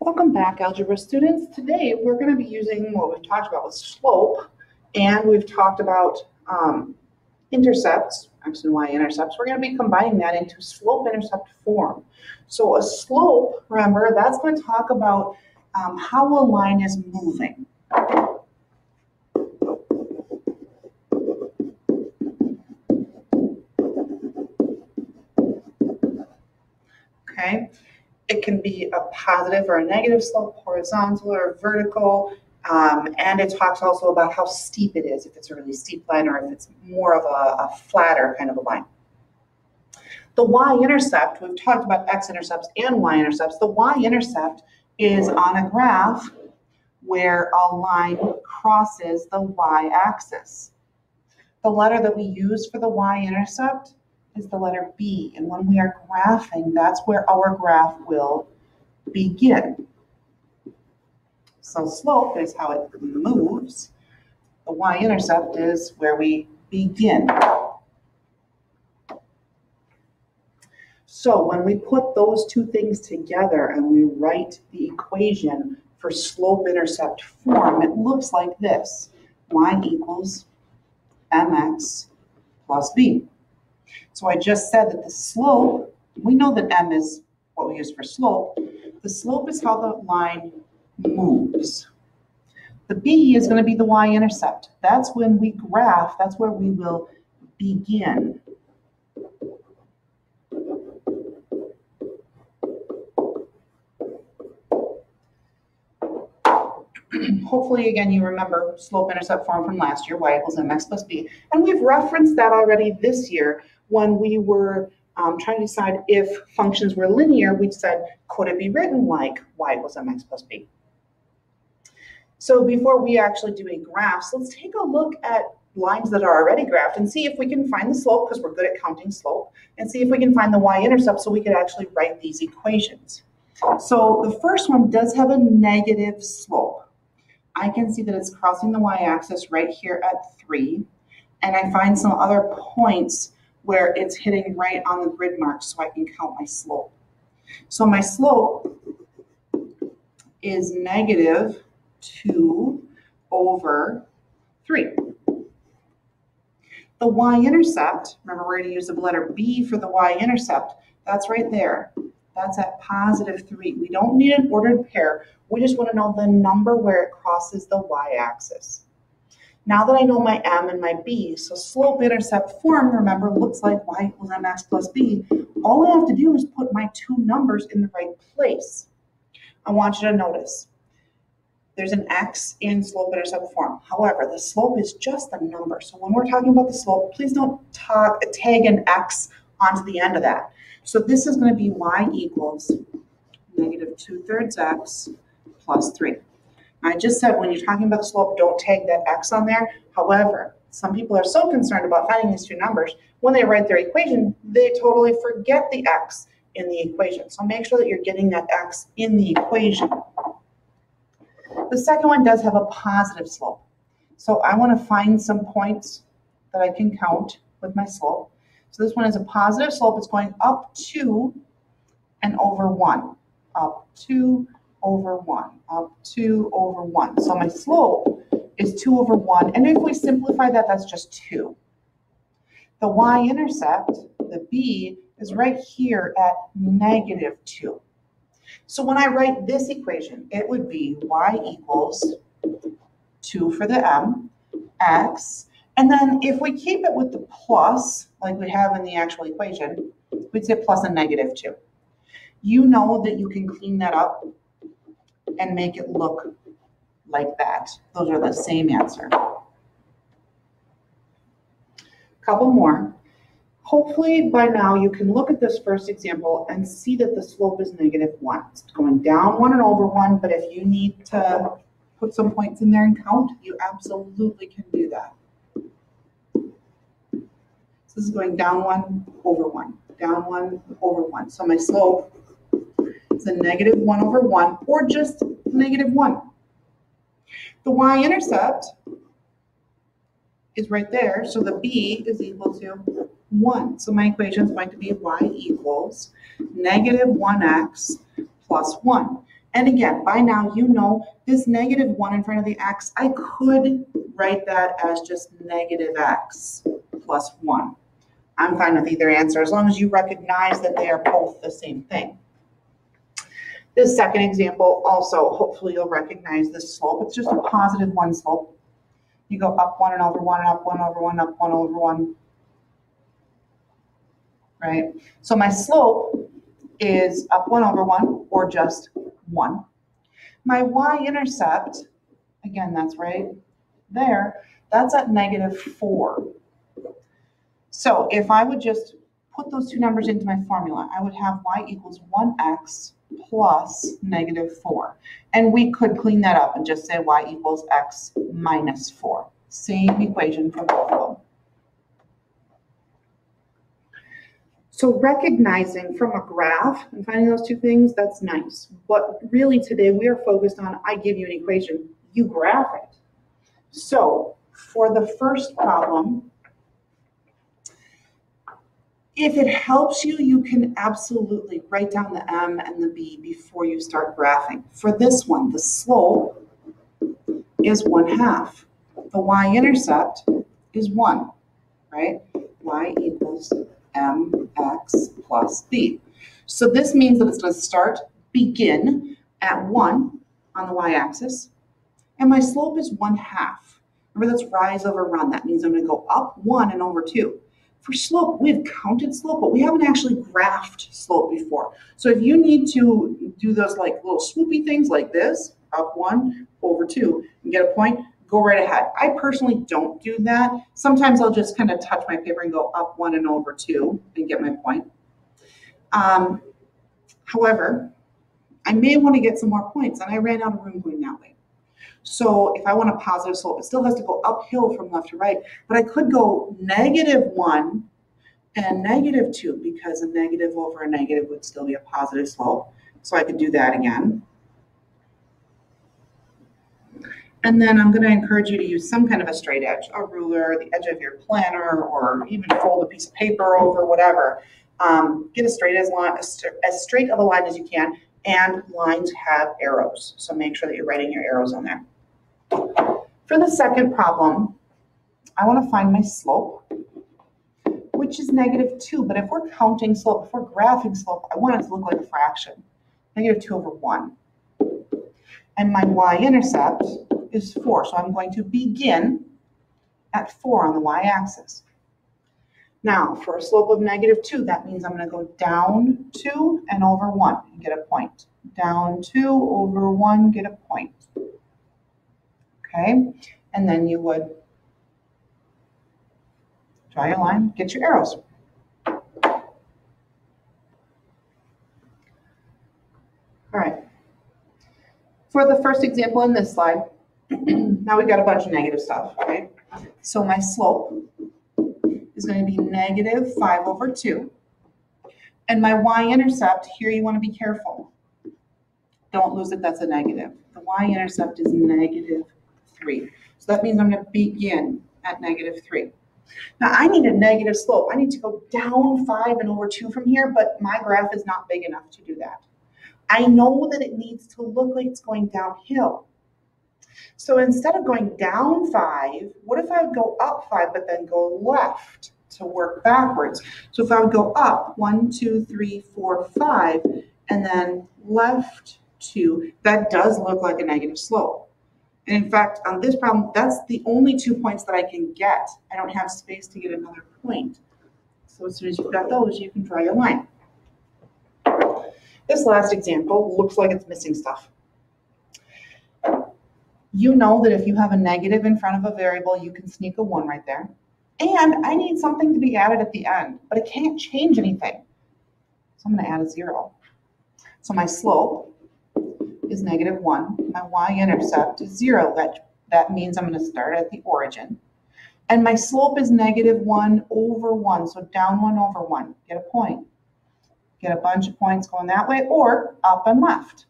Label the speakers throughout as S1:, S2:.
S1: Welcome back, algebra students. Today, we're going to be using what we've talked about with slope, and we've talked about um, intercepts, x and y intercepts. We're going to be combining that into slope-intercept form. So a slope, remember, that's going to talk about um, how a line is moving. Okay, it can be a positive or a negative slope, horizontal or vertical. Um, and it talks also about how steep it is, if it's a really steep line or if it's more of a, a flatter kind of a line. The y-intercept, we've talked about x-intercepts and y-intercepts. The y-intercept is on a graph where a line crosses the y-axis. The letter that we use for the y-intercept is the letter B. And when we are graphing, that's where our graph will begin. So slope is how it moves. The y-intercept is where we begin. So when we put those two things together and we write the equation for slope-intercept form, it looks like this. y equals mx plus b. So I just said that the slope, we know that m is what we use for slope. The slope is how the line moves. The b is going to be the y-intercept. That's when we graph, that's where we will begin. Hopefully, again, you remember slope-intercept form from last year, y equals mx plus b. And we've referenced that already this year when we were um, trying to decide if functions were linear, we said, could it be written like y equals mx plus b? So before we actually do any graphs, let's take a look at lines that are already graphed and see if we can find the slope, because we're good at counting slope, and see if we can find the y-intercept so we could actually write these equations. So the first one does have a negative slope. I can see that it's crossing the y-axis right here at 3, and I find some other points where it's hitting right on the grid mark so I can count my slope. So my slope is negative 2 over 3. The y-intercept, remember we're going to use the letter B for the y-intercept, that's right there. That's at positive 3. We don't need an ordered pair. We just want to know the number where it crosses the y-axis. Now that I know my m and my b, so slope-intercept form, remember, looks like y equals mx plus b. All I have to do is put my two numbers in the right place. I want you to notice there's an x in slope-intercept form. However, the slope is just a number. So when we're talking about the slope, please don't talk, tag an x onto the end of that. So this is going to be y equals negative 2 thirds x plus 3. I just said when you're talking about the slope, don't tag that x on there. However, some people are so concerned about finding these two numbers, when they write their equation, they totally forget the x in the equation. So make sure that you're getting that x in the equation. The second one does have a positive slope. So I want to find some points that I can count with my slope. So this one is a positive slope. It's going up 2 and over 1. Up 2 over 1, up 2 over 1. So my slope is 2 over 1. And if we simplify that, that's just 2. The y-intercept, the b, is right here at negative 2. So when I write this equation, it would be y equals 2 for the m, x, and then if we keep it with the plus, like we have in the actual equation, we'd say plus a negative 2. You know that you can clean that up and make it look like that. Those are the same answer. Couple more. Hopefully by now you can look at this first example and see that the slope is negative one. It's going down one and over one, but if you need to put some points in there and count, you absolutely can do that. So this is going down one, over one, down one, over one. So my slope is a negative 1 over 1, or just negative 1. The y-intercept is right there, so the b is equal to 1. So my equation is going to be y equals negative 1x plus 1. And again, by now you know this negative 1 in front of the x, I could write that as just negative x plus 1. I'm fine with either answer as long as you recognize that they are both the same thing. This second example also, hopefully you'll recognize this slope. It's just a positive 1 slope. You go up 1 and over 1, and up 1 over 1, up 1 over 1. Right? So my slope is up 1 over 1 or just 1. My y-intercept, again, that's right there, that's at negative 4. So if I would just put those two numbers into my formula, I would have y equals 1x plus negative 4. And we could clean that up and just say y equals x minus 4. Same equation for both of them. So recognizing from a graph and finding those two things, that's nice. But really today we are focused on, I give you an equation, you graph it. So for the first problem, if it helps you, you can absolutely write down the M and the B before you start graphing. For this one, the slope is one half. The y-intercept is one, right? y equals mx plus b. So this means that it's going to start, begin at 1 on the y-axis, and my slope is 1 half. Remember, that's rise over run. That means I'm going to go up 1 and over 2. For slope, we've counted slope, but we haven't actually graphed slope before. So if you need to do those like little swoopy things like this, up 1, over 2, and get a point, go right ahead. I personally don't do that. Sometimes I'll just kind of touch my paper and go up one and over two and get my point. Um, however, I may want to get some more points and I ran out of room going that way. So if I want a positive slope, it still has to go uphill from left to right, but I could go negative one and negative two because a negative over a negative would still be a positive slope. So I could do that again. And then I'm going to encourage you to use some kind of a straight edge, a ruler, the edge of your planner, or even fold a piece of paper over, whatever. Um, get as straight as, line, as straight of a line as you can, and lines have arrows. So make sure that you're writing your arrows on there. For the second problem, I want to find my slope, which is negative 2. But if we're counting slope, if we're graphing slope, I want it to look like a fraction, negative 2 over 1. And my y-intercept is 4. So I'm going to begin at 4 on the y-axis. Now, for a slope of negative 2, that means I'm going to go down 2 and over 1 and get a point. Down 2 over 1, get a point. Okay, and then you would draw your line, get your arrows. All right. For the first example in this slide, now we've got a bunch of negative stuff, right? So my slope is going to be negative 5 over 2. And my y-intercept, here you want to be careful. Don't lose it, that's a negative. The y-intercept is negative 3. So that means I'm going to begin at negative 3. Now I need a negative slope. I need to go down 5 and over 2 from here, but my graph is not big enough to do that. I know that it needs to look like it's going downhill. So instead of going down five, what if I would go up five, but then go left to work backwards? So if I would go up one, two, three, four, five, and then left two, that does look like a negative slope. And in fact, on this problem, that's the only two points that I can get. I don't have space to get another point. So as soon as you've got those, you can draw your line. This last example looks like it's missing stuff you know that if you have a negative in front of a variable, you can sneak a one right there. And I need something to be added at the end, but it can't change anything. So I'm gonna add a zero. So my slope is negative one. My y-intercept is zero. That, that means I'm gonna start at the origin. And my slope is negative one over one, so down one over one. Get a point. Get a bunch of points going that way, or up and left.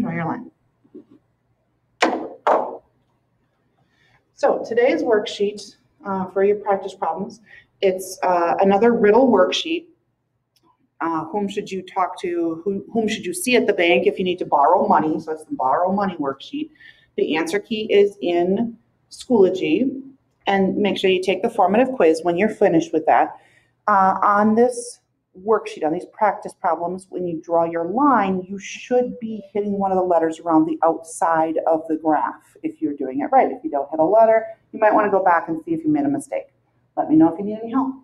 S1: Draw your line. So today's worksheet uh, for your practice problems, it's uh, another riddle worksheet. Uh, whom should you talk to? Who, whom should you see at the bank if you need to borrow money? So it's the borrow money worksheet. The answer key is in Schoology. And make sure you take the formative quiz when you're finished with that. Uh, on this worksheet, on these practice problems, when you draw your line, you should be hitting one of the letters around the outside of the graph if you're doing it right. If you don't hit a letter, you might want to go back and see if you made a mistake. Let me know if you need any help.